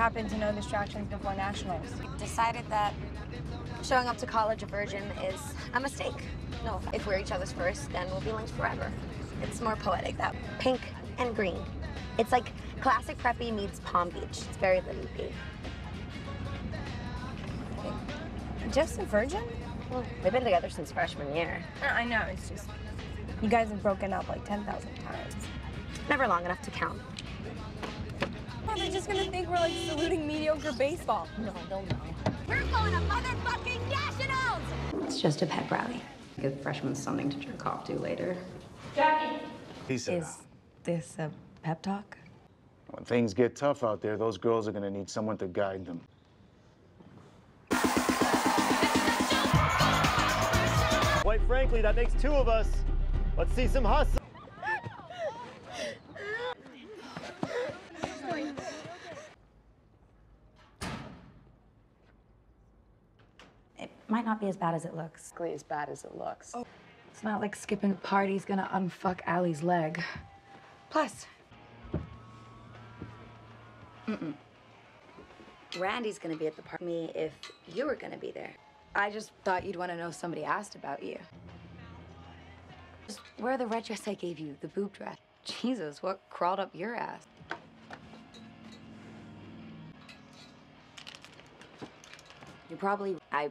happened to no distractions before nationals? Decided that showing up to college a virgin is a mistake. No, if we're each other's first, then we'll be linked forever. It's more poetic that pink and green. It's like classic preppy meets Palm Beach. It's very loopy. Just a virgin? Well, we've been together since freshman year. Uh, I know, it's just. You guys have broken up like 10,000 times. Never long enough to count. Oh, they're just gonna think we're like saluting mediocre baseball. No, they'll know. We're going to motherfucking nationals! It's just a pep rally. Give freshmen something to jerk off to later. Jackie. He said, Is this a pep talk? when things get tough out there, those girls are gonna need someone to guide them. Quite frankly, that makes two of us. Let's see some hustle. Might not be as bad as it looks. Exactly as bad as it looks. Oh. It's not like skipping a party's gonna unfuck Allie's leg. Plus, Randy's gonna be at the party me if you were gonna be there. I just thought you'd want to know somebody asked about you. Just wear the red dress I gave you, the boob dress. Jesus, what crawled up your ass? You probably. I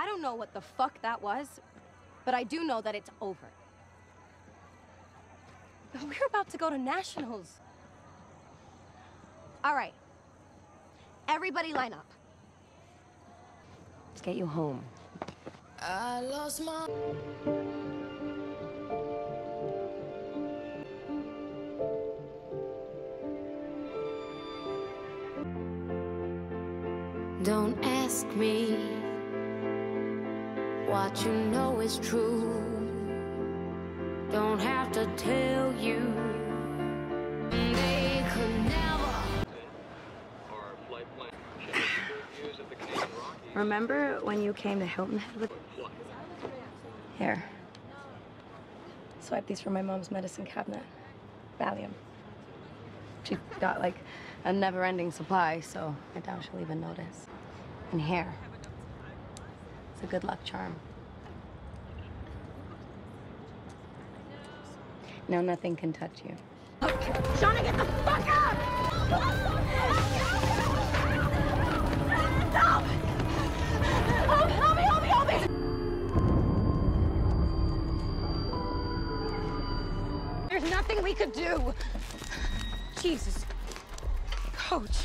I don't know what the fuck that was, but I do know that it's over. We're about to go to nationals. All right. Everybody line up. Let's get you home. I lost my. Don't ask me what you know is true. Don't have to tell you. They could never. Remember when you came to Hilton Head with. Here. Swipe these from my mom's medicine cabinet. Valium. She got like a never ending supply, so I doubt she'll even notice. And here. It's a good luck charm. Now nothing can touch you. Shauna, get the fuck up! Stop! Help me, help me, help me! There's nothing we could do. Jesus. Coach.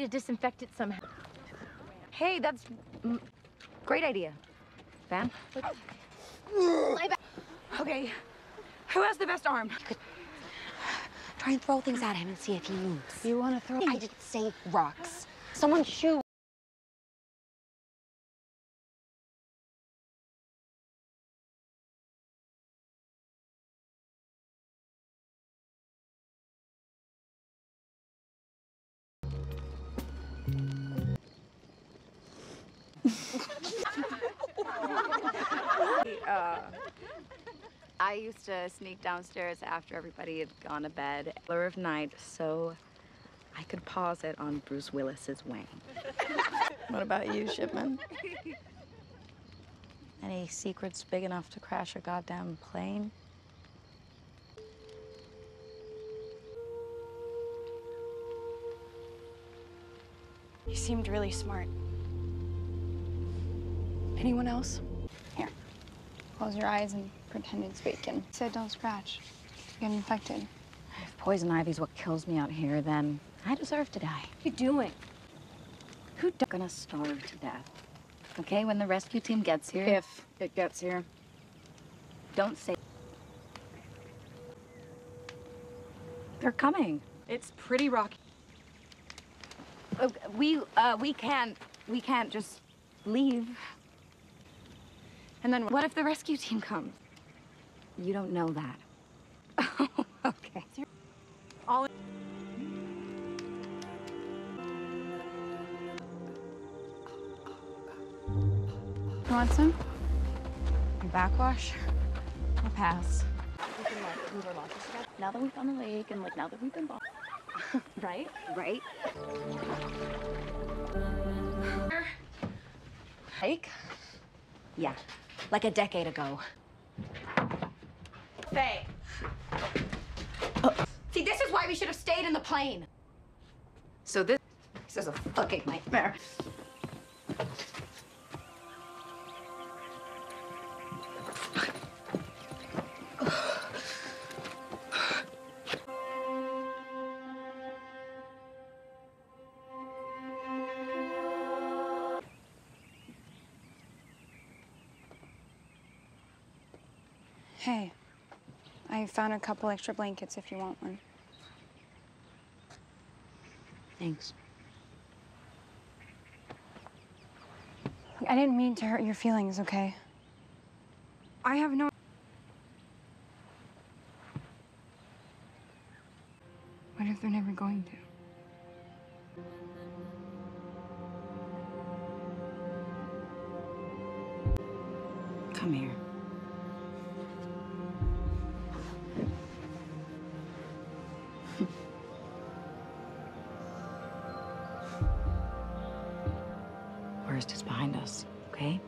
To disinfect it somehow. Hey, that's great idea. Van? Okay. Who has the best arm? Try and throw things at him and see if he moves. You want to throw? I didn't say rocks. Someone's shoe. Uh, I used to sneak downstairs after everybody had gone to bed, Color of Night, so I could pause it on Bruce Willis's wang. What about you, Shipman? Any secrets big enough to crash a goddamn plane? You seemed really smart. Anyone else? Here. Close your eyes and pretend it's bacon. Said don't scratch. Get infected. If poison ivy's what kills me out here, then I deserve to die. What are you doing? Who d- gonna starve to death? Okay, when the rescue team gets here. If it gets here. Don't say. They're coming. It's pretty rocky. Uh, We uh we can't we can't just leave. And then What if the rescue team comes? You don't know that. okay. all You want some? Your backwash? I'll pass. We can like move our boxes. Now that we've found the lake and like now that we've been bo- right? Right? Like? Yeah, like a decade ago. Faye. See, this is why we should have stayed in the plane. So this This is a fucking nightmare. Hey, I found a couple extra blankets if you want one. thanks. I didn't mean to hurt your feelings, okay? I have no. What if they're never going to? Worst is behind us, okay?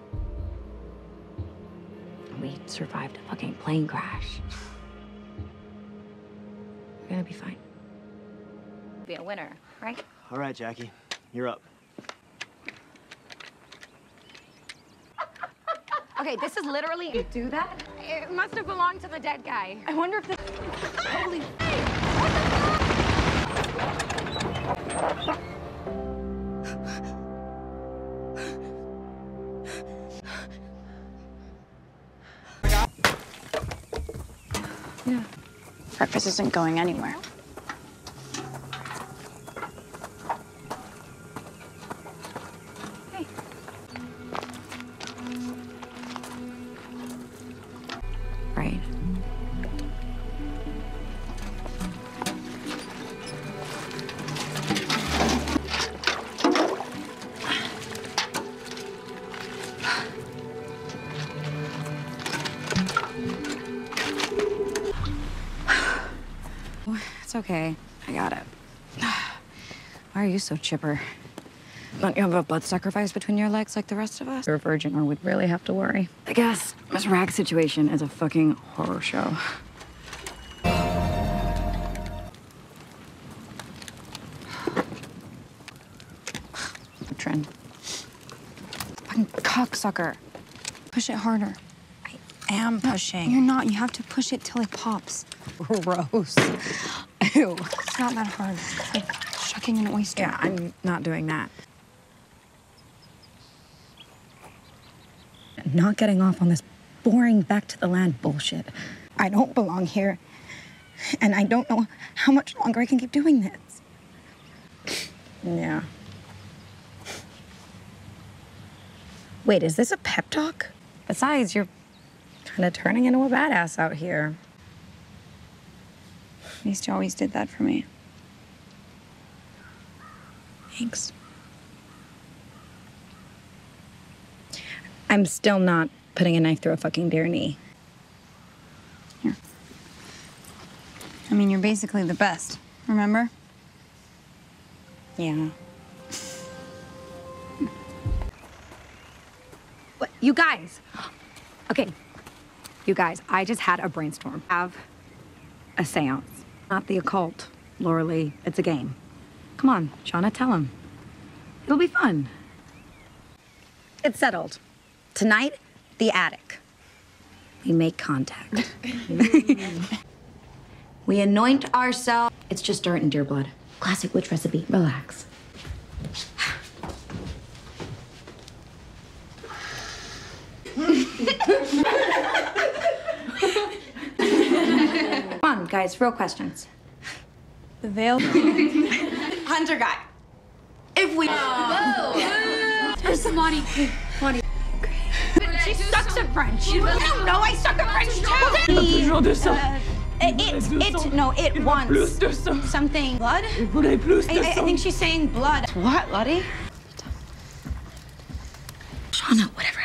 We survived a fucking plane crash. We're gonna be fine. Be a winner, right? All right, Jackie, you're up. Okay, this is literally. You do that? It must have belonged to the dead guy. I wonder if this. Holy. Breakfast isn't going anywhere. Okay. I got it. Why are you so chipper? Don't you have a blood sacrifice between your legs like the rest of us? You're a virgin, or we'd really have to worry. I guess Miss Rag's situation is a fucking horror show. Trin. Fucking cocksucker. Push it harder. I am pushing. You're not. You have to push it till it pops. gross. Ew. It's not that hard. It's like shucking an oyster. Yeah, I'm not doing that. Not getting off on this boring back to the land bullshit. I don't belong here. And I don't know how much longer I can keep doing this. Yeah. Wait, is this a pep talk? Besides, you're kind of turning into a badass out here. At least you always did that for me. Thanks. I'm still not putting a knife through a fucking deer knee. Here. I mean, you're basically the best. Remember? Yeah. What, you guys. Okay. You guys, I just had a brainstorm. Have a seance not the occult, Laura Lee. It's a game. Come on, Shauna, tell him. It'll be fun. It's settled. Tonight, the attic. We make contact. we anoint ourselves. It's just dirt and deer blood. Classic witch recipe. Relax. guys, real questions. The veil. Hunter guy. If we. Oh. There's Monty. Monty. She sucks at French. I don't know. I suck at French too. Uh, it, it, it, no, it wants something. Blood? I, I, I think she's saying blood. What, Lottie? Shauna, whatever